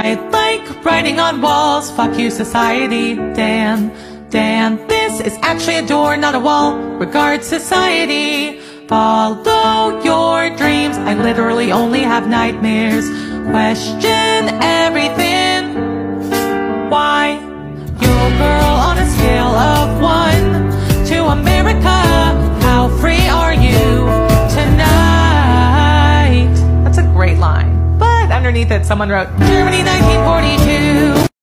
I like writing on walls. Fuck you, society. Dan, Dan, this is actually a door, not a wall. Regard society. Follow your dreams. I literally only have nightmares. Question underneath it, someone wrote Germany 1942.